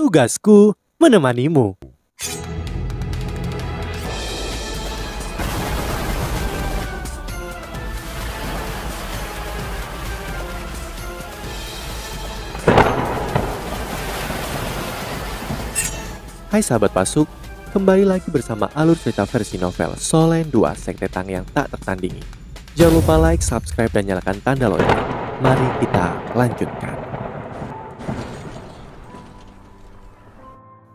Tugasku menemanimu. Hai sahabat pasuk, kembali lagi bersama alur cerita versi novel Solen 2 Sekte yang tak tertandingi. Jangan lupa like, subscribe, dan nyalakan tanda lonceng. Mari kita lanjutkan.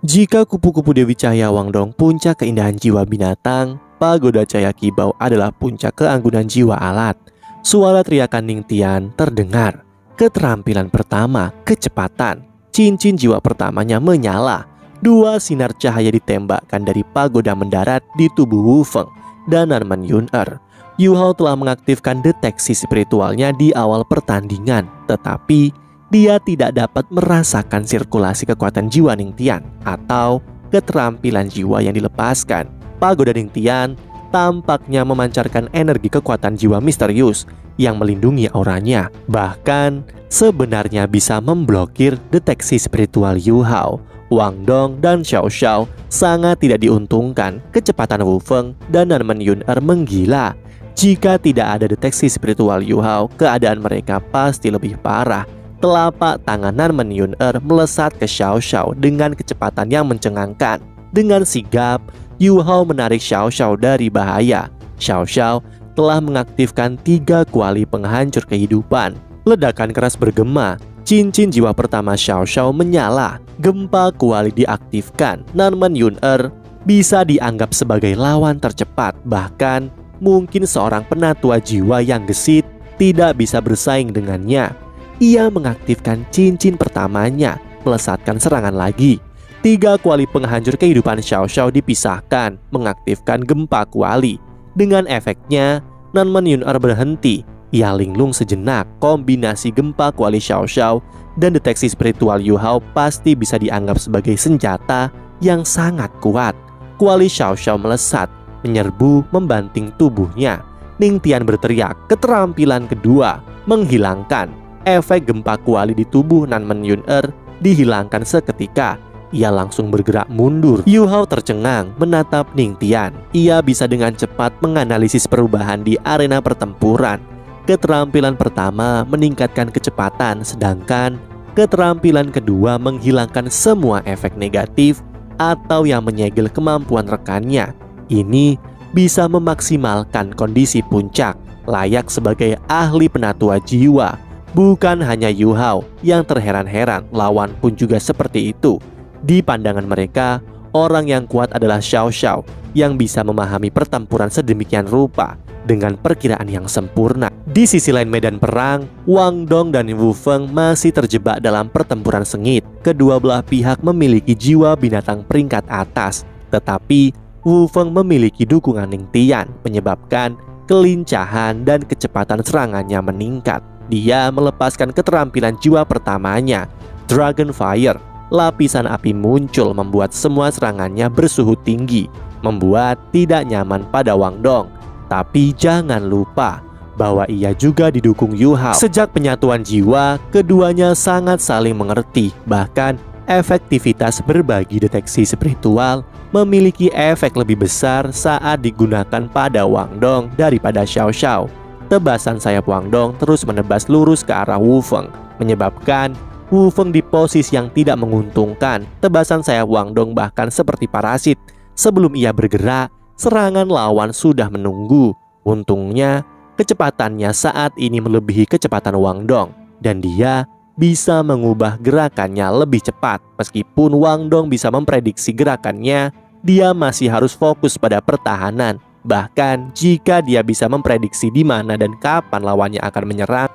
Jika kupu-kupu Dewi Cahaya Wangdong puncak keindahan jiwa binatang, Pagoda Cahaya Kibau adalah puncak keanggunan jiwa alat. Suara teriakan Ning Tian terdengar. Keterampilan pertama, kecepatan. Cincin jiwa pertamanya menyala Dua sinar cahaya ditembakkan dari pagoda mendarat di tubuh Wu Feng dan Narman Yun Er. Yu Hao telah mengaktifkan deteksi spiritualnya di awal pertandingan, tetapi dia tidak dapat merasakan sirkulasi kekuatan jiwa Ning Tian atau keterampilan jiwa yang dilepaskan. Pagoda Ning Tian tampaknya memancarkan energi kekuatan jiwa misterius yang melindungi auranya. Bahkan sebenarnya bisa memblokir deteksi spiritual Yu Hao Wang Dong dan Xiao Xiao sangat tidak diuntungkan. Kecepatan Wu Feng dan Nanmen Yun Er menggila. Jika tidak ada deteksi spiritual Yu Hao, keadaan mereka pasti lebih parah. Telapak tangan Nanmen Yun Er melesat ke Xiao Xiao dengan kecepatan yang mencengangkan. Dengan sigap, Yu Hao menarik Xiao Xiao dari bahaya. Xiao Xiao telah mengaktifkan tiga kuali penghancur kehidupan. Ledakan keras bergema, cincin jiwa pertama Xiao Xiao menyala gempa kuali diaktifkan, Nanman Yun Er bisa dianggap sebagai lawan tercepat. Bahkan mungkin seorang penatua jiwa yang gesit tidak bisa bersaing dengannya. Ia mengaktifkan cincin pertamanya, melesatkan serangan lagi. Tiga kuali penghancur kehidupan Xiao Xiao dipisahkan, mengaktifkan gempa kuali. Dengan efeknya, Nanman Yun Er berhenti. Ia linglung sejenak, kombinasi gempa kuali Xiao Xiao dan deteksi spiritual Yu Hao pasti bisa dianggap sebagai senjata yang sangat kuat. Kuali Xiao Xiao melesat, menyerbu membanting tubuhnya. Ning Tian berteriak, keterampilan kedua menghilangkan. Efek gempa kuali di tubuh Nan Men Yun Er dihilangkan seketika. Ia langsung bergerak mundur. Yu Hao tercengang menatap Ning Tian. Ia bisa dengan cepat menganalisis perubahan di arena pertempuran Keterampilan pertama meningkatkan kecepatan, sedangkan keterampilan kedua menghilangkan semua efek negatif atau yang menyegel kemampuan rekannya. Ini bisa memaksimalkan kondisi puncak, layak sebagai ahli penatua jiwa. Bukan hanya Yu Hao yang terheran-heran, lawan pun juga seperti itu. Di pandangan mereka, orang yang kuat adalah Xiao Xiao yang bisa memahami pertempuran sedemikian rupa dengan perkiraan yang sempurna. Di sisi lain medan perang, Wang Dong dan Wu Feng masih terjebak dalam pertempuran sengit. Kedua belah pihak memiliki jiwa binatang peringkat atas, tetapi Wu Feng memiliki dukungan Ning Tian, menyebabkan kelincahan dan kecepatan serangannya meningkat. Dia melepaskan keterampilan jiwa pertamanya, Dragon Fire. Lapisan api muncul membuat semua serangannya bersuhu tinggi, membuat tidak nyaman pada Wang Dong. Tapi jangan lupa bahwa ia juga didukung Yu Hao. Sejak penyatuan jiwa, keduanya sangat saling mengerti. Bahkan efektivitas berbagi deteksi spiritual memiliki efek lebih besar saat digunakan pada Wang Dong daripada Xiao Xiao. Tebasan sayap Wang Dong terus menebas lurus ke arah Wu Feng, menyebabkan Wu Feng di posisi yang tidak menguntungkan. Tebasan sayap Wang Dong bahkan seperti parasit. Sebelum ia bergerak, serangan lawan sudah menunggu. Untungnya, kecepatannya saat ini melebihi kecepatan Wang Dong dan dia bisa mengubah gerakannya lebih cepat. Meskipun Wang Dong bisa memprediksi gerakannya, dia masih harus fokus pada pertahanan. Bahkan jika dia bisa memprediksi di mana dan kapan lawannya akan menyerang,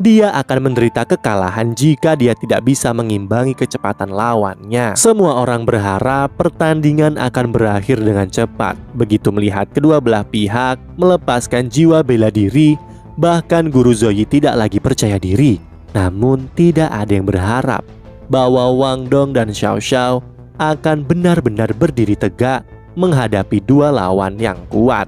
dia akan menderita kekalahan jika dia tidak bisa mengimbangi kecepatan lawannya. Semua orang berharap pertandingan akan berakhir dengan cepat. Begitu melihat kedua belah pihak melepaskan jiwa bela diri, bahkan Guru Zoyi tidak lagi percaya diri. Namun tidak ada yang berharap bahwa Wang Dong dan Xiao Xiao akan benar-benar berdiri tegak menghadapi dua lawan yang kuat.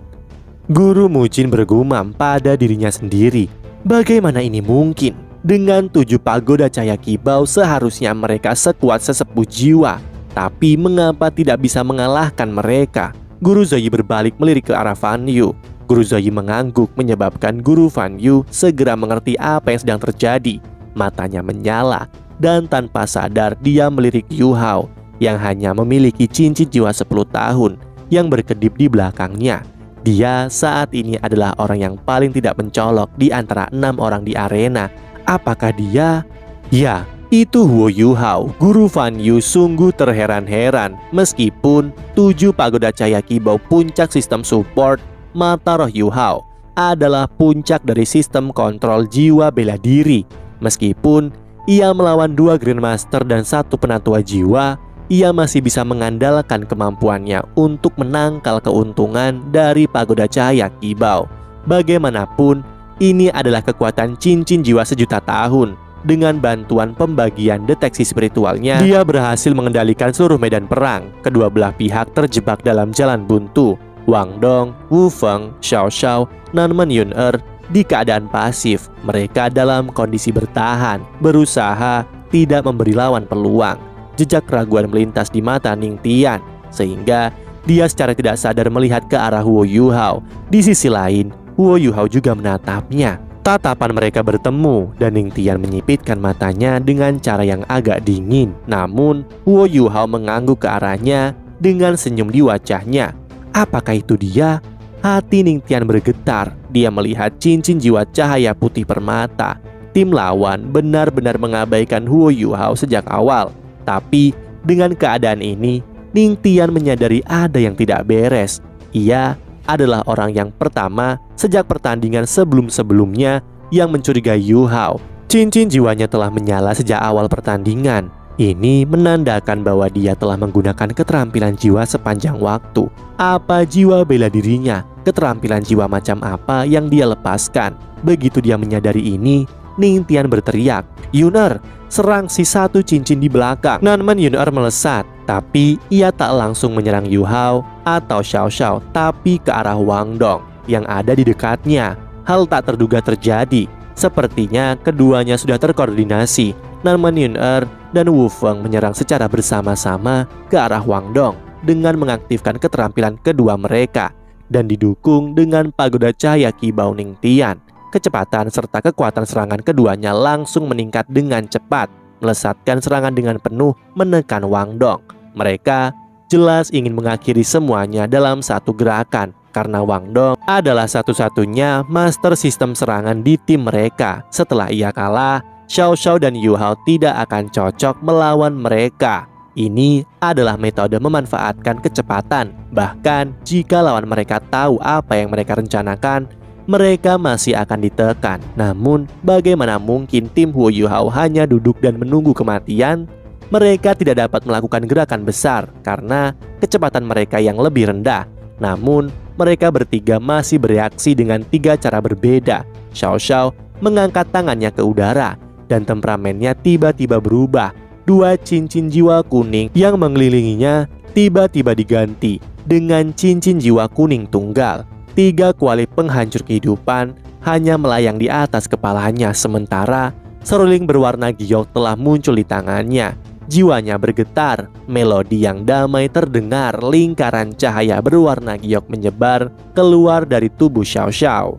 Guru Mujin bergumam pada dirinya sendiri Bagaimana ini mungkin? Dengan tujuh pagoda cahaya kibau seharusnya mereka sekuat sesepuh jiwa. Tapi mengapa tidak bisa mengalahkan mereka? Guru Zoyi berbalik melirik ke arah Fan Yu. Guru Zoyi mengangguk menyebabkan Guru Fan Yu segera mengerti apa yang sedang terjadi. Matanya menyala dan tanpa sadar dia melirik Yu Hao yang hanya memiliki cincin jiwa 10 tahun yang berkedip di belakangnya. Dia saat ini adalah orang yang paling tidak mencolok di antara enam orang di arena. Apakah dia? Ya, itu Huo Yu Hao, guru Fan Yu sungguh terheran-heran meskipun tujuh pagoda cahaya kibau puncak sistem support mata roh Yu Hao adalah puncak dari sistem kontrol jiwa bela diri. Meskipun ia melawan dua Grandmaster dan satu penatua jiwa, ia masih bisa mengandalkan kemampuannya untuk menangkal keuntungan dari pagoda cahaya kibau. Bagaimanapun, ini adalah kekuatan cincin jiwa sejuta tahun dengan bantuan pembagian deteksi spiritualnya, dia berhasil mengendalikan seluruh medan perang. Kedua belah pihak terjebak dalam jalan buntu. Wang Dong, Wu Feng, Xiao Xiao, Nanman Yun Er di keadaan pasif. Mereka dalam kondisi bertahan, berusaha tidak memberi lawan peluang. Jejak keraguan melintas di mata Ning Tian, sehingga dia secara tidak sadar melihat ke arah Wu Yuhao. Di sisi lain, Wu Yuhao juga menatapnya. Tatapan mereka bertemu dan Ning Tian menyipitkan matanya dengan cara yang agak dingin. Namun, Wu Yuhao mengangguk ke arahnya dengan senyum di wajahnya. Apakah itu dia? Hati Ning Tian bergetar. Dia melihat cincin jiwa cahaya putih permata. Tim lawan benar-benar mengabaikan Wu Yuhao sejak awal. Tapi dengan keadaan ini, Ning Tian menyadari ada yang tidak beres. Ia adalah orang yang pertama sejak pertandingan sebelum-sebelumnya yang mencurigai Yu Hao. Cincin jiwanya telah menyala sejak awal pertandingan. Ini menandakan bahwa dia telah menggunakan keterampilan jiwa sepanjang waktu. Apa jiwa bela dirinya? Keterampilan jiwa macam apa yang dia lepaskan? Begitu dia menyadari ini, Ning Tian berteriak, Yuner, serang si satu cincin di belakang. Nanman Yuner melesat, tapi ia tak langsung menyerang Yu Hao atau Xiao Xiao, tapi ke arah Wang Dong yang ada di dekatnya. Hal tak terduga terjadi. Sepertinya keduanya sudah terkoordinasi. Nanman Yuner dan Wu Feng menyerang secara bersama-sama ke arah Wang Dong dengan mengaktifkan keterampilan kedua mereka dan didukung dengan pagoda cahaya Kibao Ning Tian. Kecepatan serta kekuatan serangan keduanya langsung meningkat dengan cepat, melesatkan serangan dengan penuh menekan Wang Dong. Mereka jelas ingin mengakhiri semuanya dalam satu gerakan karena Wang Dong adalah satu-satunya master sistem serangan di tim mereka. Setelah ia kalah, Xiao Xiao dan Yu Hao tidak akan cocok melawan mereka. Ini adalah metode memanfaatkan kecepatan. Bahkan jika lawan mereka tahu apa yang mereka rencanakan, mereka masih akan ditekan. Namun, bagaimana mungkin tim Huo Yuhao hanya duduk dan menunggu kematian? Mereka tidak dapat melakukan gerakan besar karena kecepatan mereka yang lebih rendah. Namun, mereka bertiga masih bereaksi dengan tiga cara berbeda. Xiao Xiao mengangkat tangannya ke udara dan temperamennya tiba-tiba berubah. Dua cincin jiwa kuning yang mengelilinginya tiba-tiba diganti dengan cincin jiwa kuning tunggal tiga kuali penghancur kehidupan hanya melayang di atas kepalanya sementara seruling berwarna giok telah muncul di tangannya. Jiwanya bergetar, melodi yang damai terdengar, lingkaran cahaya berwarna giok menyebar keluar dari tubuh Xiao Xiao.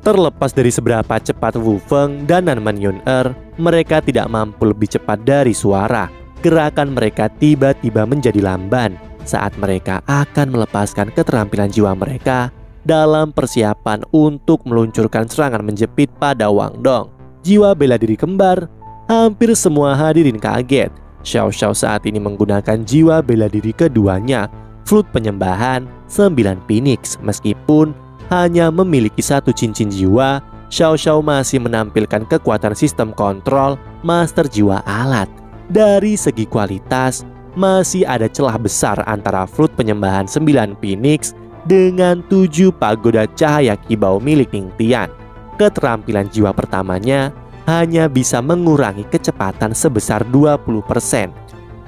Terlepas dari seberapa cepat Wu Feng dan Nanman Yun Er, mereka tidak mampu lebih cepat dari suara. Gerakan mereka tiba-tiba menjadi lamban saat mereka akan melepaskan keterampilan jiwa mereka dalam persiapan untuk meluncurkan serangan menjepit pada Wang Dong. Jiwa bela diri kembar, hampir semua hadirin kaget. Xiao Xiao saat ini menggunakan jiwa bela diri keduanya, flute penyembahan, sembilan phoenix. Meskipun hanya memiliki satu cincin jiwa, Xiao Xiao masih menampilkan kekuatan sistem kontrol master jiwa alat. Dari segi kualitas, masih ada celah besar antara flute penyembahan sembilan phoenix dengan tujuh pagoda cahaya kibau milik Ning Tian. Keterampilan jiwa pertamanya hanya bisa mengurangi kecepatan sebesar 20%.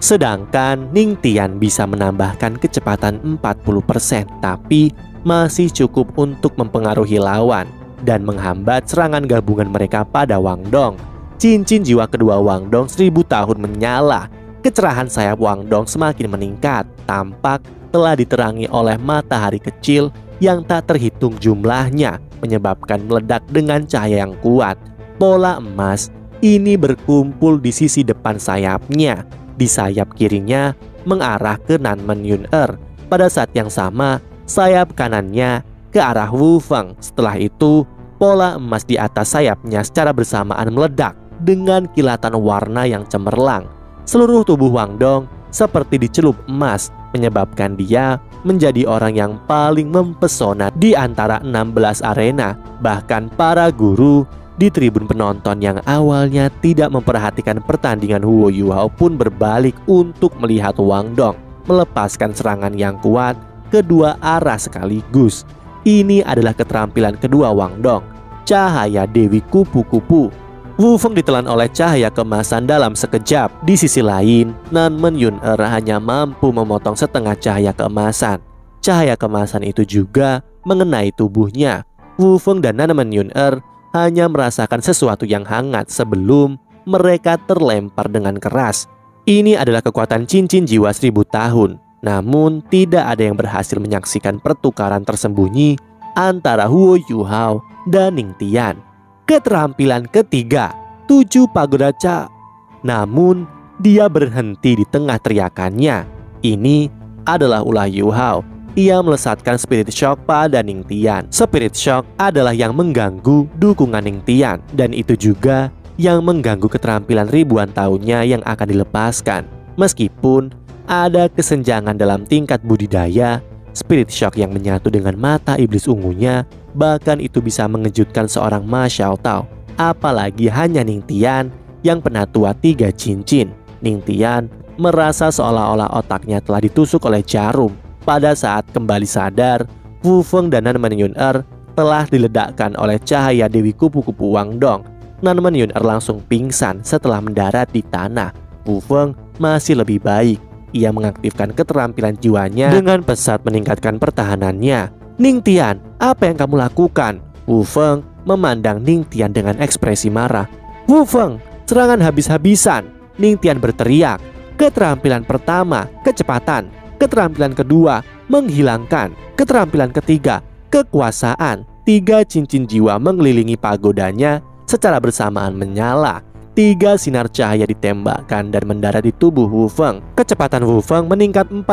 Sedangkan Ning Tian bisa menambahkan kecepatan 40%, tapi masih cukup untuk mempengaruhi lawan dan menghambat serangan gabungan mereka pada Wang Dong. Cincin jiwa kedua Wang Dong seribu tahun menyala. Kecerahan sayap Wang Dong semakin meningkat. Tampak telah diterangi oleh matahari kecil yang tak terhitung jumlahnya, menyebabkan meledak dengan cahaya yang kuat. Bola emas ini berkumpul di sisi depan sayapnya. Di sayap kirinya mengarah ke Nanmen Yun Er. Pada saat yang sama, sayap kanannya ke arah Wu Feng. Setelah itu, pola emas di atas sayapnya secara bersamaan meledak dengan kilatan warna yang cemerlang. Seluruh tubuh Wang Dong seperti dicelup emas, menyebabkan dia menjadi orang yang paling mempesona di antara 16 arena. Bahkan para guru di tribun penonton yang awalnya tidak memperhatikan pertandingan Huo Yuhao pun berbalik untuk melihat Wang Dong melepaskan serangan yang kuat kedua arah sekaligus. Ini adalah keterampilan kedua Wang Dong, cahaya Dewi Kupu-Kupu Wu Feng ditelan oleh cahaya kemasan dalam sekejap. Di sisi lain, Nan Men Yun Er hanya mampu memotong setengah cahaya keemasan. Cahaya kemasan itu juga mengenai tubuhnya. Wu Feng dan Nan Men Yun Er hanya merasakan sesuatu yang hangat sebelum mereka terlempar dengan keras. Ini adalah kekuatan cincin jiwa seribu tahun. Namun tidak ada yang berhasil menyaksikan pertukaran tersembunyi antara Huo Yuhao dan Ning Tian keterampilan ketiga, tujuh pagoda ca. Namun, dia berhenti di tengah teriakannya. Ini adalah ulah Yu Hao. Ia melesatkan Spirit Shock pada Ning Tian. Spirit Shock adalah yang mengganggu dukungan Ning Tian dan itu juga yang mengganggu keterampilan ribuan tahunnya yang akan dilepaskan. Meskipun ada kesenjangan dalam tingkat budidaya, Spirit Shock yang menyatu dengan mata iblis ungunya Bahkan itu bisa mengejutkan seorang Ma Xiao Tao. Apalagi hanya Ning Tian yang penatua tiga cincin. Ning Tian merasa seolah-olah otaknya telah ditusuk oleh jarum. Pada saat kembali sadar, Wu Feng dan Nan Men Yun Er telah diledakkan oleh cahaya Dewi Kupu-Kupu Wang Dong. Nan Men Yun Er langsung pingsan setelah mendarat di tanah. Wu Feng masih lebih baik. Ia mengaktifkan keterampilan jiwanya dengan pesat meningkatkan pertahanannya. Ning Tian, apa yang kamu lakukan? Wu Feng memandang Ning Tian dengan ekspresi marah. Wu Feng, serangan habis-habisan. Ning Tian berteriak. Keterampilan pertama, kecepatan. Keterampilan kedua, menghilangkan. Keterampilan ketiga, kekuasaan. Tiga cincin jiwa mengelilingi pagodanya secara bersamaan menyala. Tiga sinar cahaya ditembakkan dan mendarat di tubuh Wu Feng. Kecepatan Wu Feng meningkat 40%,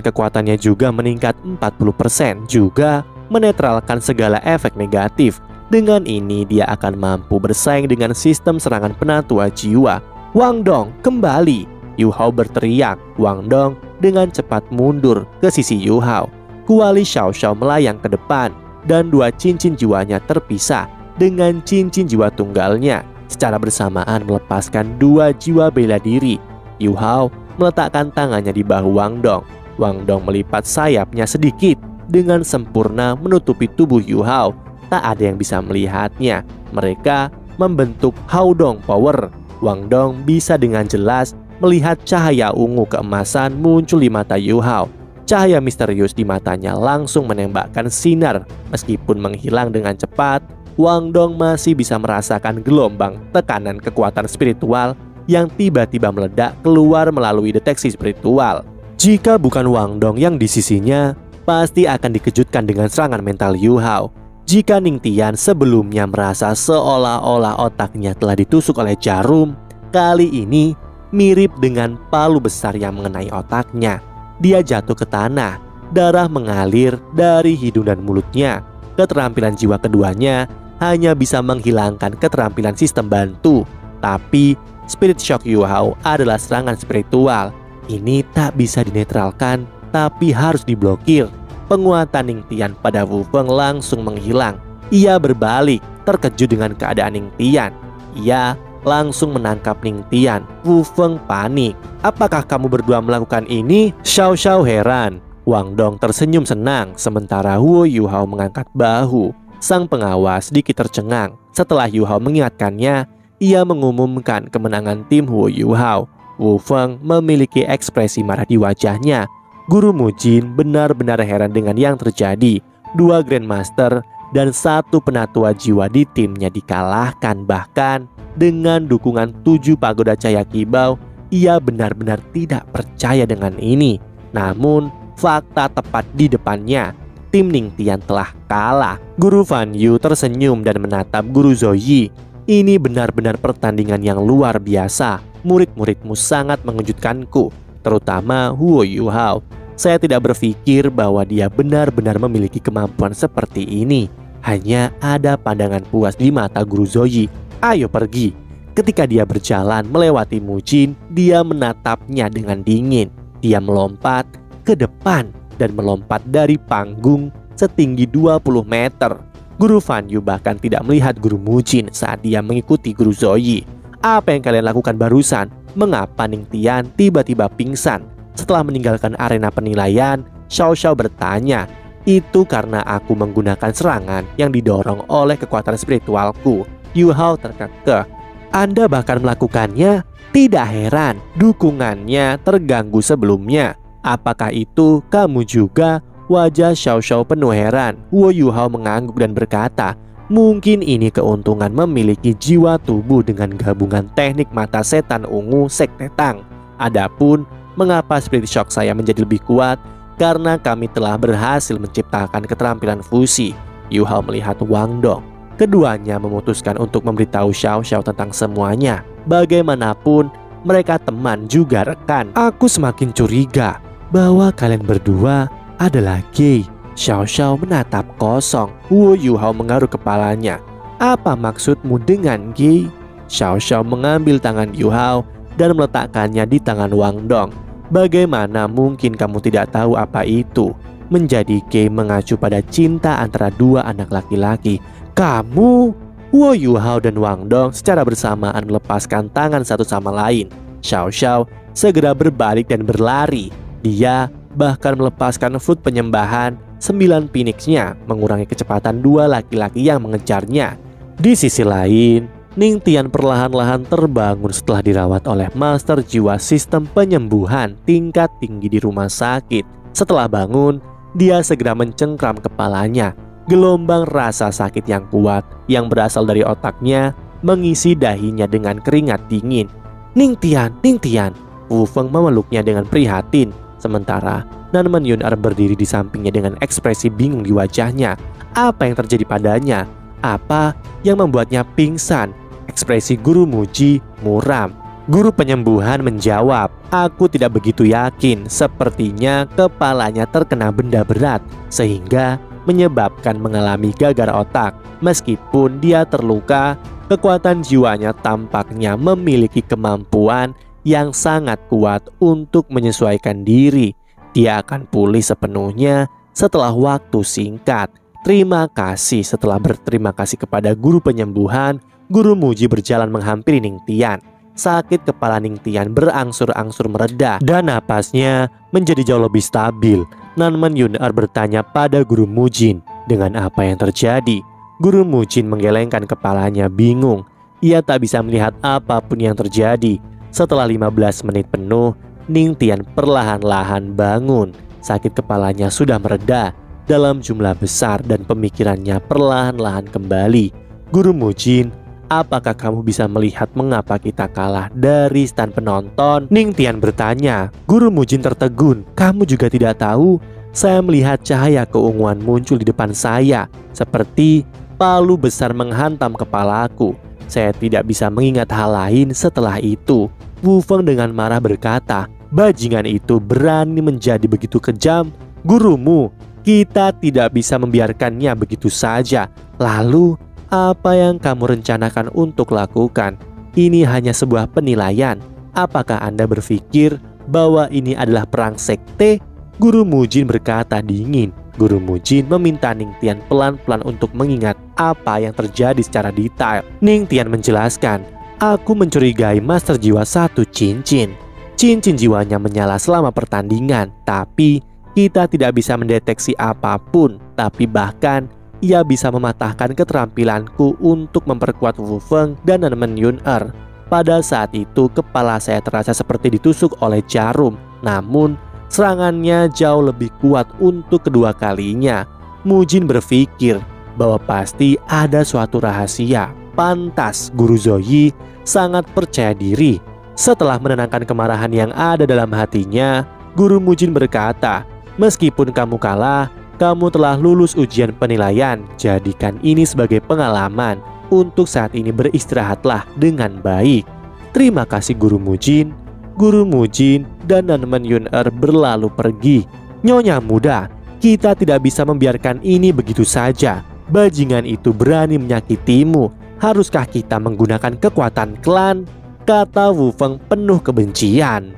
kekuatannya juga meningkat 40%, juga menetralkan segala efek negatif. Dengan ini dia akan mampu bersaing dengan sistem serangan penatua jiwa. Wang Dong kembali. Yu Hao berteriak. Wang Dong dengan cepat mundur ke sisi Yu Hao. Kuali Xiao Xiao melayang ke depan dan dua cincin jiwanya terpisah dengan cincin jiwa tunggalnya secara bersamaan melepaskan dua jiwa bela diri. Yu Hao meletakkan tangannya di bahu Wang Dong. Wang Dong melipat sayapnya sedikit dengan sempurna menutupi tubuh Yu Hao. Tak ada yang bisa melihatnya. Mereka membentuk Hao Dong Power. Wang Dong bisa dengan jelas melihat cahaya ungu keemasan muncul di mata Yu Hao. Cahaya misterius di matanya langsung menembakkan sinar meskipun menghilang dengan cepat Wang Dong masih bisa merasakan gelombang tekanan kekuatan spiritual yang tiba-tiba meledak keluar melalui deteksi spiritual. Jika bukan Wang Dong yang di sisinya, pasti akan dikejutkan dengan serangan mental Yu Hao. Jika Ning Tian sebelumnya merasa seolah-olah otaknya telah ditusuk oleh jarum, kali ini mirip dengan palu besar yang mengenai otaknya. Dia jatuh ke tanah, darah mengalir dari hidung dan mulutnya. Keterampilan jiwa keduanya hanya bisa menghilangkan keterampilan sistem bantu. Tapi Spirit Shock Yu Hao adalah serangan spiritual. Ini tak bisa dinetralkan, tapi harus diblokir. Penguatan Ning Tian pada Wu Feng langsung menghilang. Ia berbalik, terkejut dengan keadaan Ning Tian. Ia langsung menangkap Ning Tian. Wu Feng panik. Apakah kamu berdua melakukan ini? Xiao Xiao heran. Wang Dong tersenyum senang, sementara Huo Yu Hao mengangkat bahu. Sang pengawas sedikit tercengang. Setelah Yu Hao mengingatkannya, ia mengumumkan kemenangan tim Wu Yu Hao. Wu Feng memiliki ekspresi marah di wajahnya. Guru Mujin benar-benar heran dengan yang terjadi. Dua Grandmaster dan satu penatua jiwa di timnya dikalahkan bahkan dengan dukungan tujuh pagoda cahaya kibau ia benar-benar tidak percaya dengan ini namun fakta tepat di depannya tim Ning Tian telah kalah Guru Fan Yu tersenyum dan menatap Guru Zoyi ini benar-benar pertandingan yang luar biasa murid-muridmu sangat mengejutkanku terutama Huo Yu Hao saya tidak berpikir bahwa dia benar-benar memiliki kemampuan seperti ini. Hanya ada pandangan puas di mata guru Zoyi. Ayo pergi. Ketika dia berjalan melewati Mujin, dia menatapnya dengan dingin. Dia melompat ke depan dan melompat dari panggung setinggi 20 meter. Guru Fan Yu bahkan tidak melihat guru Mujin saat dia mengikuti guru Zoyi. Apa yang kalian lakukan barusan? Mengapa Ning Tian tiba-tiba pingsan? Setelah meninggalkan arena penilaian, Xiao Xiao bertanya, itu karena aku menggunakan serangan yang didorong oleh kekuatan spiritualku. Yu Hao terkekeh. Anda bahkan melakukannya? Tidak heran, dukungannya terganggu sebelumnya. Apakah itu kamu juga? Wajah Xiao Xiao penuh heran. Wu Hao mengangguk dan berkata, Mungkin ini keuntungan memiliki jiwa tubuh dengan gabungan teknik mata setan ungu sekte Tang. Adapun Mengapa spirit shock saya menjadi lebih kuat? Karena kami telah berhasil menciptakan keterampilan fusi. Yu Hao melihat Wang Dong. Keduanya memutuskan untuk memberitahu Xiao Xiao tentang semuanya. Bagaimanapun, mereka teman juga rekan. Aku semakin curiga bahwa kalian berdua adalah gay. Xiao Xiao menatap kosong. Wu Yu Hao mengaruk kepalanya. Apa maksudmu dengan gay? Xiao Xiao mengambil tangan Yu Hao dan meletakkannya di tangan Wang Dong. Bagaimana mungkin kamu tidak tahu apa itu? Menjadi gay mengacu pada cinta antara dua anak laki-laki. Kamu, Wo Hao dan Wang Dong secara bersamaan melepaskan tangan satu sama lain. Xiao Xiao segera berbalik dan berlari. Dia bahkan melepaskan foot penyembahan sembilan phoenixnya mengurangi kecepatan dua laki-laki yang mengejarnya. Di sisi lain, Ning Tian perlahan-lahan terbangun setelah dirawat oleh master jiwa sistem penyembuhan tingkat tinggi di rumah sakit. Setelah bangun, dia segera mencengkram kepalanya. Gelombang rasa sakit yang kuat yang berasal dari otaknya mengisi dahinya dengan keringat dingin. Ning Tian, Ning Tian, Wu Feng memeluknya dengan prihatin. Sementara Nanman Yunar berdiri di sampingnya dengan ekspresi bingung di wajahnya. Apa yang terjadi padanya? Apa yang membuatnya pingsan? Ekspresi guru Muji muram. Guru penyembuhan menjawab, Aku tidak begitu yakin, sepertinya kepalanya terkena benda berat sehingga menyebabkan mengalami gagar otak. Meskipun dia terluka, kekuatan jiwanya tampaknya memiliki kemampuan yang sangat kuat untuk menyesuaikan diri. Dia akan pulih sepenuhnya setelah waktu singkat. Terima kasih setelah berterima kasih kepada guru penyembuhan, guru Muji berjalan menghampiri Ning Tian. Sakit kepala Ning Tian berangsur-angsur mereda dan napasnya menjadi jauh lebih stabil. Nanman Yunar bertanya pada guru Mujin dengan apa yang terjadi. Guru Mujin menggelengkan kepalanya bingung. Ia tak bisa melihat apa pun yang terjadi. Setelah 15 menit penuh, Ning Tian perlahan-lahan bangun. Sakit kepalanya sudah mereda dalam jumlah besar dan pemikirannya perlahan-lahan kembali. Guru Mujin, apakah kamu bisa melihat mengapa kita kalah dari stand penonton? Ning Tian bertanya. Guru Mujin tertegun. Kamu juga tidak tahu? Saya melihat cahaya keunguan muncul di depan saya, seperti palu besar menghantam kepalaku. Saya tidak bisa mengingat hal lain setelah itu. Wu Feng dengan marah berkata, Bajingan itu berani menjadi begitu kejam. Gurumu kita tidak bisa membiarkannya begitu saja. Lalu, apa yang kamu rencanakan untuk lakukan? Ini hanya sebuah penilaian. Apakah Anda berpikir bahwa ini adalah perang sekte? Guru Mujin berkata dingin. Guru Mujin meminta Ning Tian pelan-pelan untuk mengingat apa yang terjadi secara detail. Ning Tian menjelaskan, Aku mencurigai Master Jiwa satu cincin. Cincin jiwanya menyala selama pertandingan, tapi kita tidak bisa mendeteksi apa pun, tapi bahkan ia bisa mematahkan keterampilanku untuk memperkuat Wu Feng dan Nanmen Yun Er. Pada saat itu, kepala saya terasa seperti ditusuk oleh jarum, namun serangannya jauh lebih kuat untuk kedua kalinya. Mujin berpikir, bahwa pasti ada suatu rahasia. Pantas Guru Zoyi sangat percaya diri. Setelah menenangkan kemarahan yang ada dalam hatinya, Guru Mujin berkata, "Meskipun kamu kalah, kamu telah lulus ujian penilaian. Jadikan ini sebagai pengalaman untuk saat ini beristirahatlah dengan baik." Terima kasih Guru Mujin. Guru Mujin dan Nanmen Yun-er berlalu pergi. Nyonya muda, kita tidak bisa membiarkan ini begitu saja. Bajingan itu berani menyakitimu. Haruskah kita menggunakan kekuatan klan? Kata Wu Feng penuh kebencian.